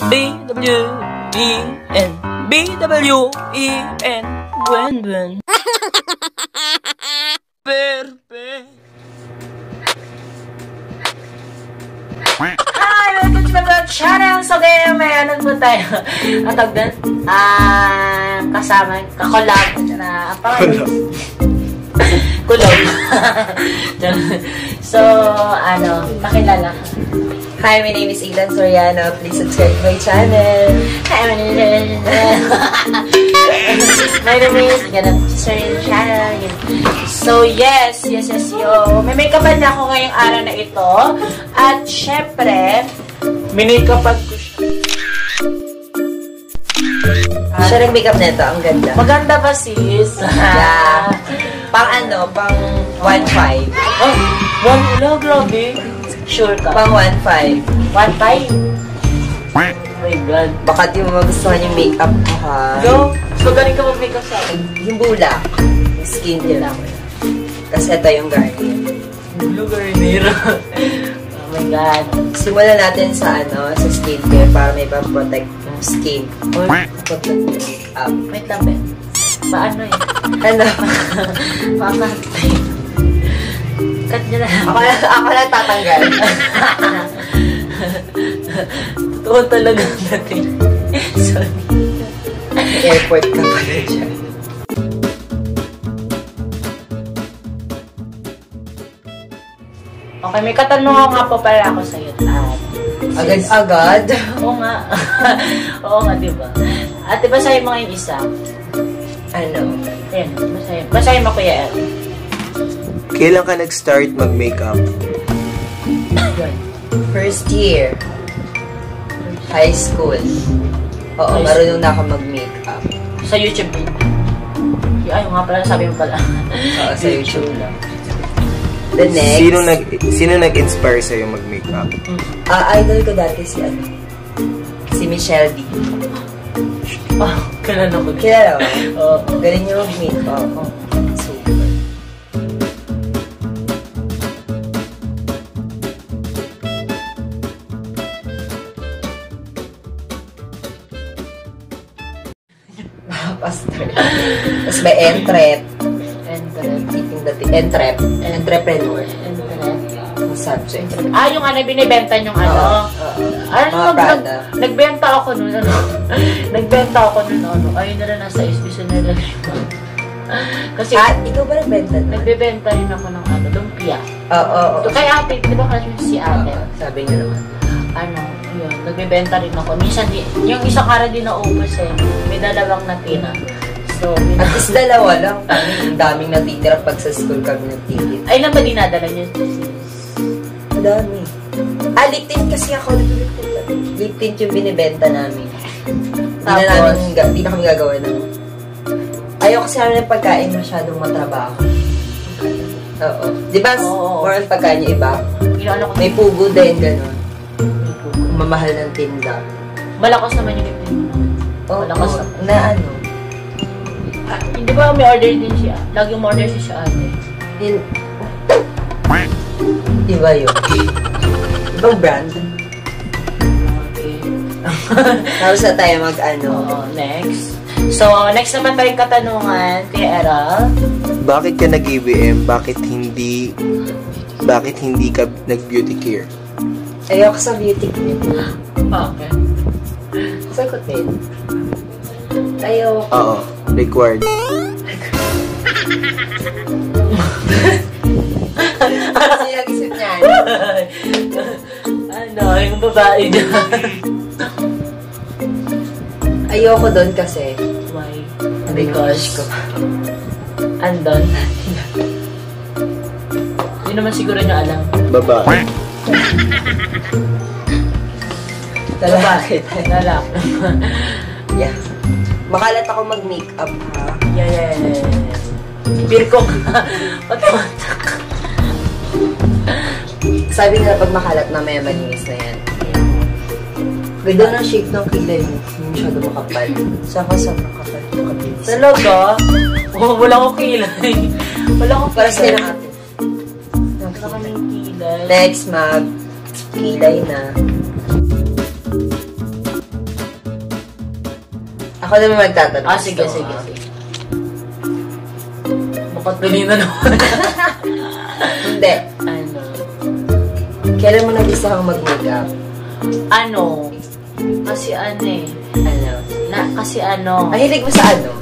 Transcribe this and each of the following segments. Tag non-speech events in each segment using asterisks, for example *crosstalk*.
B-W-E-N B-W-E-N Gwen Gwen Perfect Hi! Welcome to the channel! So, ngayon may ano po tayo. *laughs* Ang tawag doon? Ah, kasama, kakolab. Na, ang pangalan? *laughs* Kulog. *laughs* so, ano, makilala ka. Hi, my name is Aidan Soriano. Please subscribe to my channel. Hi, *laughs* my name is... my name is... Ganun, sorry, channel. So, yes, yes, yes, yo. May makeupan na ako ngayong araw na ito. At, syempre, minikapan ko siya. Siya nag-makeup nito. Ang ganda. Maganda ba, sis? *laughs* Yeah. Pang ano, pang 1.5. Oh, one, no, grabe. Sure ka. Pang 1.5. One time. Oh my God. Baka di mo magustuhan yung makeup ko ha. Go. So, galing ka mag-makeup sa akin. Yung bulak. Yung skincare lang. Tapos ito yung garnier. Blue Garnero. *laughs* oh my God. Simulan natin sa ano, sa skincare para may pa-protect yung skin. Or, Protect yung makeup. wait lang, Ben. Paano eh? Ano? *laughs* Pamatay. Cut nyo na. ako na, ako na tatanggal. Totoo talaga natin. Sorry. Airport ka pala dyan. Okay, may katanungan nga po pala ako sa'yo, Tad. Agad-agad. Oo nga. Oo nga, di ba? At diba sa'yo mga yung isa? Ano? Ayan, basahin. Basahin mo, Kuya El. Kailan ka nag-start mag-makeup? First year. High school. Oo, High marunong na ako mag-makeup. Sa YouTube din. Ay, nga pala, sabi mo pala. Oo, sa YouTube lang. The next, Sino nag sino nag-inspire sa mag-makeup? ah, idol ko dati si ano, si Michelle D. Oh, kilala ko. Kilala mo? Oo. Galing niya mag-makeup. Super. Tapos may entrep. Entrep. Eating the entrep. Entrepreneur. Entrep. Subject. Ah, yung ano, binibenta yung ano. Oo. Ano, Mga nag, nagbenta ako nun, ano. *laughs* nagbenta ako nun, ano. Ayun na lang, nasa SBC na lang. *laughs* Kasi, Ah, ikaw ba nagbenta na? nagbebenta rin ako ng ano, lumpia. Oo, oo. So, kay ate, di ba kasi si ate? Oo, Sabi niya naman. ano, yun, nagbebenta rin ako. Minsan, yung isang kara din na ubos eh. May dalawang natira. So, At least dalawa lang. Kami, ang daming natitira pag sa school kami nagtigil. ay lang ba dinadala niyo? Ang dami. Ah, lip tint kasi ako. Lip tint, lip tint yung binibenta namin. Hindi na namin, ga- di na kami gagawa ng... Ayaw kasi namin ng pagkain masyadong matrabaho. Oo. Di ba, Oo. more on pagkain yung iba? Inaano ko, May pugo din, gano'n. Mamahal ng tinda. Malakas naman yung lipin mo. Oo. Malakas na. na ano? Ah, hindi ba may order din siya? Lagi mo order siya siya ate. Yun. Iba yun. Ibang brand. Okay. Tapos na tayo mag-ano. Oo, next. So, next naman pa rin katanungan kay Errol. Bakit ka nag-ABM? Bakit hindi bakit hindi ka nag-beauty care? Ayoko sa beauty cream. Okay. Sagutin. Ayoko. Oo, required. Kasi nag-isip niya. ano, yung babae niya. Ayoko doon kasi. Why? Because ko. Andon. Hindi naman siguro niya alam. Babae. Lalaki. Lalak. yeah. Makalat ako mag-makeup ha. yeah, yeah, yeah. Pirko ka. Pagkamantak. Sabi nila pag makalat na may malinis na yan. Ganda ng shape ng kilay mo. Hindi masyado makapal. Saka sa makapal. Talaga? Oh, wala ko kilay. Wala ko Para sa kilay. ng atin. Wala kaming kilay. Next, mag kilay na. Ako naman magtatanong. Ah, sige, Gusto sige, sige. Bakit pili na naman? *laughs* Hindi. ano? Kailan mo nag-isa kang mag-makeup? Ano? Kasi ano eh. Ano? Na, kasi ano. Mahilig mo sa ano?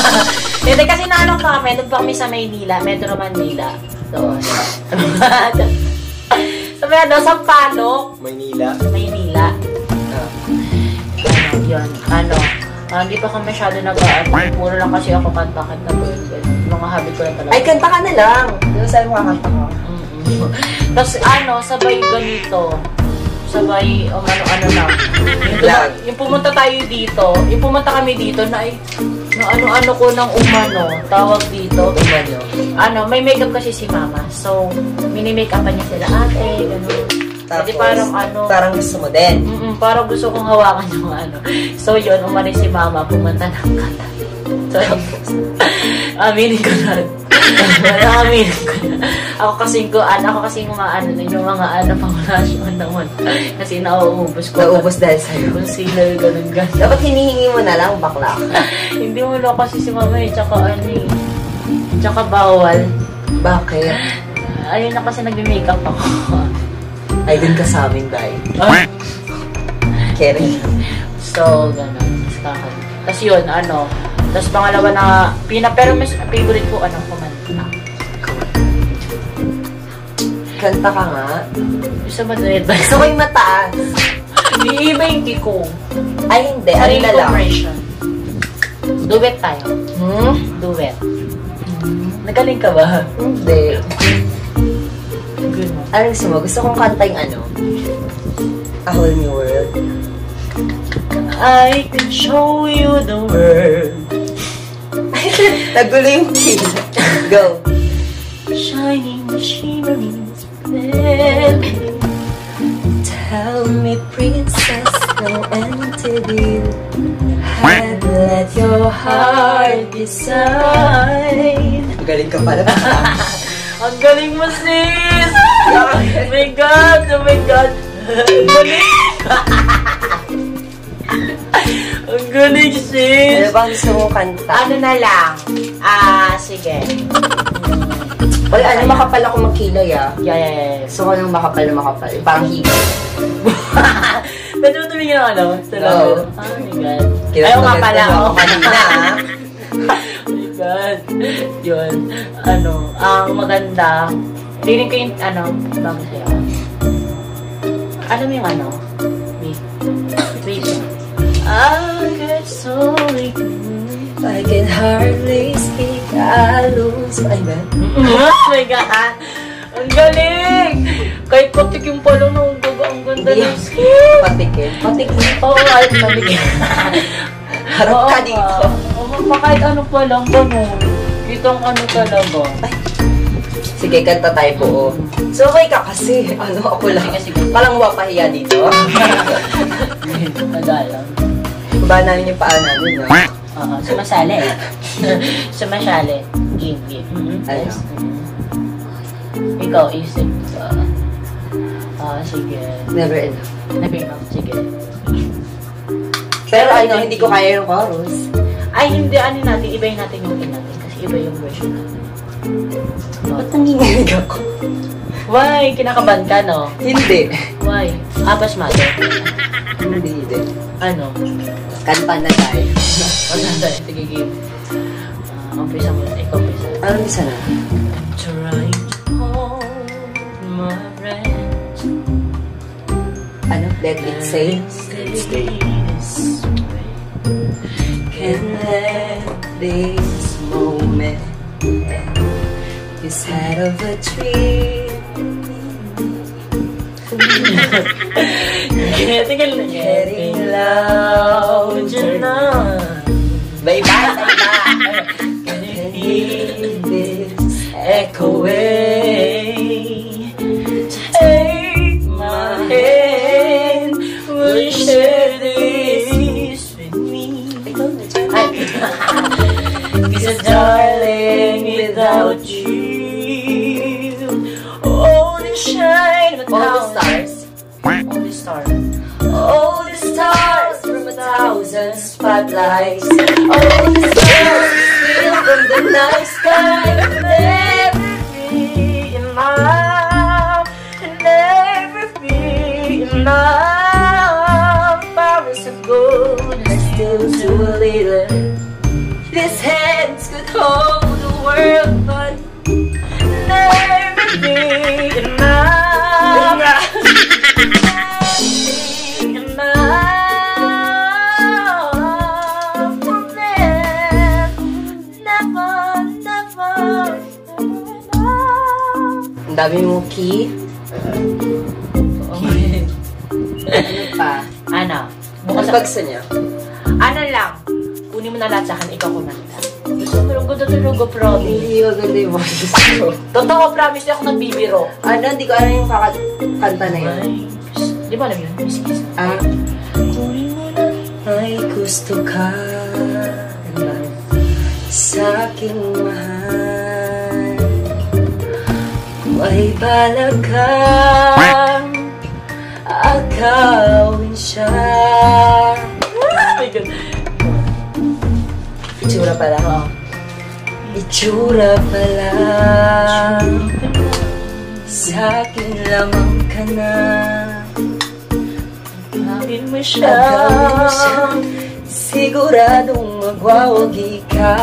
*laughs* Hindi kasi na ano kami, doon pa kami sa Maynila, Metro Manila. Doon. *laughs* sa may ano, sa Palok, Maynila. Maynila. Ah. Ano, yun. Ano, ah, hindi pa kami masyado nag Puro lang kasi ako kanta-kanta ko. Mga habit ko lang talaga. Ay, kanta ka na lang. Di ba sabi mo kakanta ko? Mm-mm. Tapos ano, sabay ganito. Sabay, um, ano-ano lang. Yung, Vlog. yung pumunta tayo dito, yung pumunta kami dito na, na ano-ano ko ng umano, tawag dito. Umano. Ano, may makeup kasi si mama. So, mini-makeupan niya sila, ate, gano'n. Kasi parang ano, Parang gusto mo din. mm parang gusto kong hawakan yung ano. So, yun, umalis si mama, pumunta ng kata. So, *laughs* aminin ko na. Aminin ko na. Ako kasing ko, ano, ako kasing mga ano, yung mga ano, pangulasyon naman. Kasi nauubos ko. Naubos dahil sa'yo. Concealer, ganun, ganun. Dapat hinihingi mo na lang, bakla. *laughs* Hindi mo lang kasi si mama eh, tsaka ano eh. Tsaka bawal. Bakit? Ayun na kasi nag-makeup ako. Ay, dun ka sa amin, dahil. Kering. So, ganun. Tapos yun, ano. Tapos pangalawa na, pina, pero mas favorite ko, ano, kumanta. Kanta ka nga. Gusto mo duet ba? Gusto ko yung mataas. Iiba yung kiko. Ay, hindi. Ano na lang? Duet tayo. Hmm? Duet. Nagaling ka ba? Hindi. Good mo. Ano gusto mo? Gusto kong kanta yung ano? A Whole New World. I can show you the world. *laughs* Nagulo yung key. Go. Shining, shimmering, splendid. Tell me, princess, no antidote. Had let your heart decide. Galing ka pala. *laughs* Ang galing mo, sis! Oh my God! Oh my God! Ang galing! *laughs* Ang galing, ano sis! bang gusto mo kanta? Ano na lang? Ah, sige. Wala, ano makapal ako magkilay ah. Yeah, yeah, yeah. Gusto ko nang makapal na makapal. Parang higa. *laughs* Pwede mo tumingin ng ano? Sa No. labo? Oh my God. Ayaw nga pala. ako kanina, ah. *laughs* Oh *laughs* God. Yun. Ano, ang maganda. Rinig ko yung, ano, bago sa'yo. Ano mo yung ano? Wait. Wait. I get so weak. I can hardly speak. I lose my breath. *laughs* Oh my God. Ang galing! Kahit patikim pa lang ng gaga, ang ganda ng skin. Patikin. Patikin. Oo, kahit *laughs* mabigyan. Harap ka dito. Pa kahit ano pa lang, ganun. Itong ano talaga. Sige, kanta tayo buo. Sumay ka kasi. *laughs* Ano ako lang. Sige, sige. Parang mapahiya dito. *laughs* Madalang. Ba namin yung paa namin, no? Oo, sumasali. *laughs* sumasali. Game, game. Ano? Yes. Mhm. Ikaw, isip ka. Ah, sige. Never enough. Never enough, sige. Pero ano, hindi ko kaya yung chorus. Ay, hindi, ano natin, ibayin natin yung pin natin kasi iba yung version natin. Ba't nanginginig ako? Why? Kinakaban ka, no? Hindi. Why? Apas mother. Hindi, hindi. Ano? Kanta na tayo. Wala tayo. Sige, game. Uh, umpisa mo. Ikaw umpisa. Ano isa na? Trying to hold my breath. Ano? Let it say. Stay this way. Can let this moment Inside of a tree Tingnan na. Getting louder na. Bye-bye, Can you hear this echoing. Thousand- stars all the stars. All the stars from a thousand spires spotlights. Oh, the stars steal from the night sky. Never be enough, never be enough. Powers of gold and Still still too little. These hands could hold the world, but never be enough. Never ang dami mo key. Ano pa? Ano? Ano Bukas ba gusto niya? Ano lang? Kunin mo na lahat sa akin, ikaw kumanta. Tutulog ko, promise. Hindi ko ganda yung boses ko. Totoo, promise, di ako nagbibiro. Ano, hindi ko alam yung kakat- kanta na yun. Di ba alam yun? Miss Kiss. Ah, Kunin mo na. Ay gusto ka na sa aking mahal May balak kang akawin siya. Oh my God. Itsura pala Oo. Itsura pala. Sa akin lamang ka na. Gawin mo siya. Siguradong magwawagi ka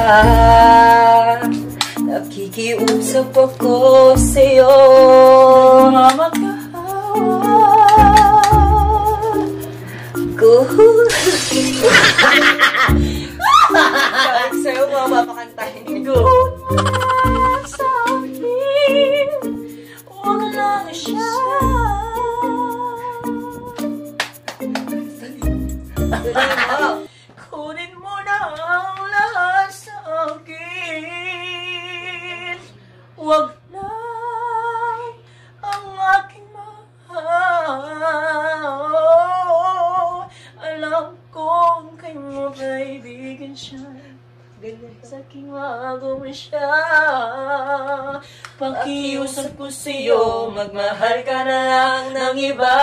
Nakikiusap ako sa'yo. Mama ka. Go Sabi sa'yo, mapapakantahin ko na lang ng iba.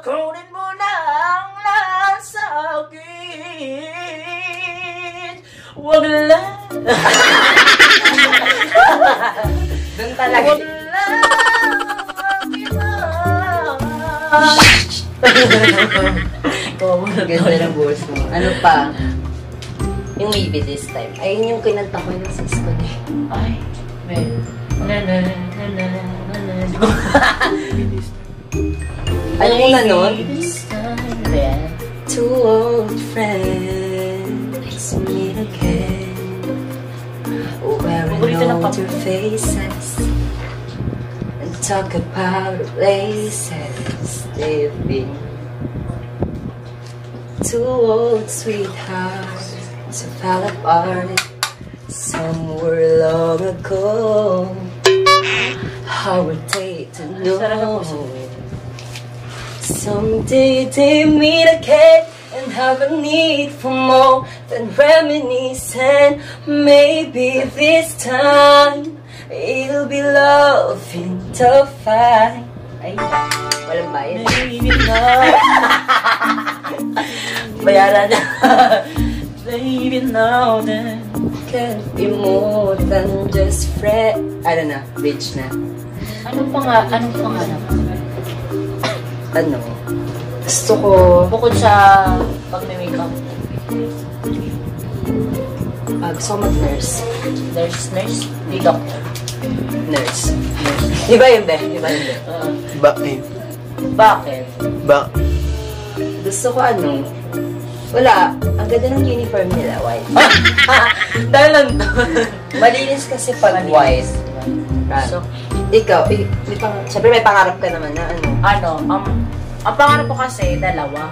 Kunin mo na ang lahat sa akin. Huwag lang. *laughs* Doon talaga Huwag lang *laughs* ang iba. Oo, Ganda ng buhos mo. Ano pa? Yung maybe this time. Ayun yung kinanta ko yung school eh. Ay, may. Na na na nun? This time, then. Two old friends. Meet again. Wearing older faces. And talk about places they've been Two old sweethearts. Who fell apart. Somewhere long ago How would they to know. Someday they meet again and have a need for more than reminiscence. Maybe this time it'll be love in the fight. Ay, walang bayad. Maybe na. *laughs* Bayaran *laughs* na. Baby now then. Can't be more than just friend. I don't know, rich na. Anong panga, anong pangalan? Ano? Gusto ko, Bukod sa pag may makeup, uh, gusto ko mag-nurse. there's nurse, di doctor. Nurse. Iba yun, be? Iba yun, be? Uh, Ba, eh, bakit? ba, Gusto ko ano, wala. Ang ganda ng uniform nila, white. *laughs* Dahil lang *laughs* Malinis kasi pag white. Right. So, Ikaw, eh, may pang, syempre may pangarap ka naman na ano. ano, um, ang pangarap ko kasi, dalawa.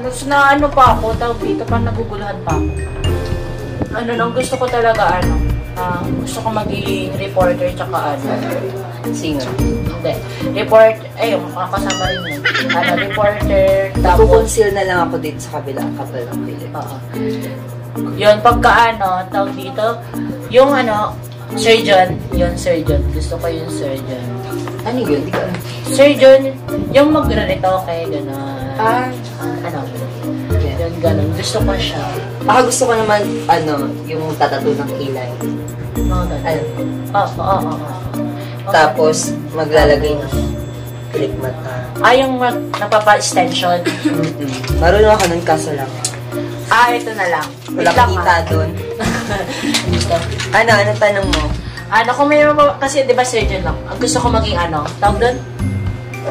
Mas na ano pa ako, tawag dito, parang naguguluhan pa ako. Ano, nang gusto ko talaga, ano, ah, gusto ko maging reporter, tsaka ano, Singer. hindi, report, eh, yung kasama rin yun. Ano, reporter, tapos, Nakukonceal na lang ako dito sa kabila kapal ng pilit. Oo. Yun, pagka ano, tawag dito, yung ano, Surgeon. Yun, surgeon. Gusto ko yung surgeon. Ano yun? Di ko alam. Surgeon, yung magre-retoke, gano'n. Ah, ano, yeah. yun, gano'n. Gusto ko siya. Baka gusto ko naman, ano, yung tatato ng kilay. Mga gano'n. Ano? Oo, oo, oo. Tapos, maglalagay ng click mata. Ah, yung mag- napapa-extension. Mm-mm. Marunong ako nun kaso lang. ah, ito na lang. Wait Wala lang, kita ah. doon. Dito. *laughs* Ano, ano tanong mo? Ano, kung may mga, kasi di ba surgeon lang, ang gusto ko maging ano, tawag doon?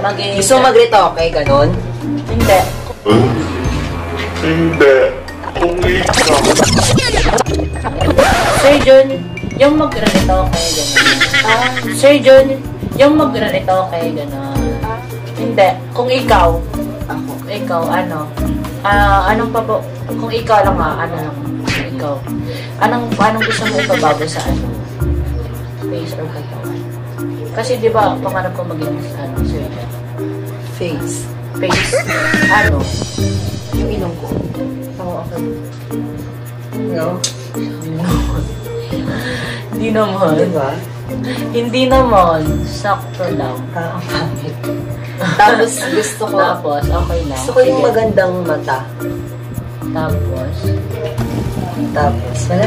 Maging... Gusto mo mag-retoke, ganon? Hindi. Hindi. Ikaw. Surgeon, yung magre-retoke, gano'n. Ah, surgeon, yung magre-retoke, gano'n. Hindi. Kung ikaw, Ako. ikaw, ano, ah, anong pa kung ikaw lang nga, ano lang, kung ikaw, anong, anong gusto mo ipabago sa ano, face or katawan? Kasi di ba, pangarap ko maging, ano, surgeon. Face. Face, ano, Yung ilong ko. Okay. No? Hindi naman. Diba? Hindi naman. Sakto lang. Ah, ang pangit. Tapos, gusto ko, Tapos, okay lang. gusto ko yung Sige. magandang mata. Tapos, Tapos, wala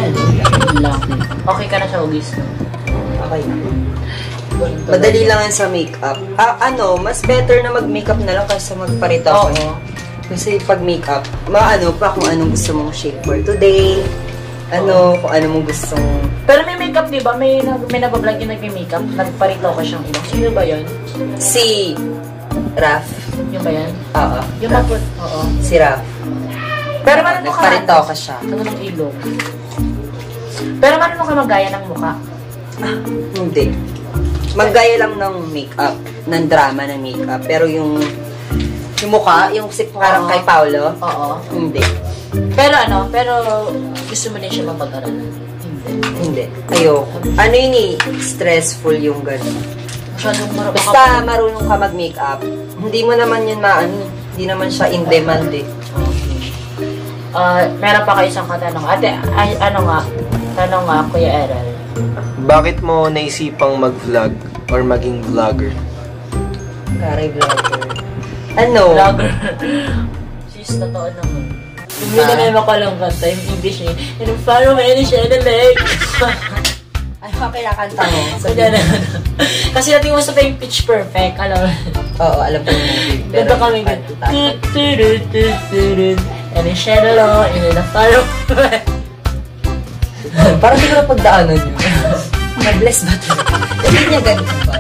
lang. Okay ka na sa ugis. Okay na. Madali lang yan sa makeup. Ah, ano, mas better na mag-makeup na lang kaysa magparito Oo. Kasi pag makeup, maano pa kung anong gusto mong shape for today. Ano, kung ano mong gustong... Pero may makeup, di ba? May, nag- may nabablog yung nagme-makeup. Nagparito ka siyang ilong. Sino ba yun? Si Raf. Yung ba yan? Oo. Yung Raf. maput. Oo. Si Raf. Pero marunong ka Nagparito ka siya. Ano ng ilong? Pero marunong ka magaya ng muka. Hindi. Maggaya lang ng makeup. Ng drama ng makeup. Pero yung... Yung mukha, yung si parang Oo. kay Paolo, Oo. hindi. Pero ano, pero gusto mo din siya mapag-aralan. Hindi. Hindi. Ayoko. Ano yun eh, stressful yung gano'n. Masyadong Basta marunong ka mag-makeup, hindi mo naman yun maano, hindi naman siya in demand eh. Ah, meron pa kayo isang katanong. Ate, ay, ano nga? Tanong nga, Kuya Errol. Bakit mo naisipang mag-vlog or maging vlogger? Karay vlogger. Ano? Vlogger. Sis, totoo naman. Yung binanay mo ko lang kanta, yung English niya. Yung follow me, siya na like. Ano ka kinakanta mo? *laughs* So, na. Kasi natin mo sa yung pitch perfect, alam mo. Oo, alam ko yung movie. Pero kami kanto tayo. ganyan. Tuturut, tuturut. And na lang, and then follow Parang di ko na pagdaanan yun. *laughs* Na-bless ba ito? Hindi niya ganito ba?